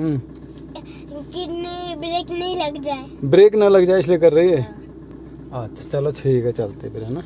हम्म। कि ब्रेक नहीं लग जाए। ब्रेक ना लग जाए इसलिए कर रही है। हाँ। अच्छा चलो ठीक है चलते फिर है ना?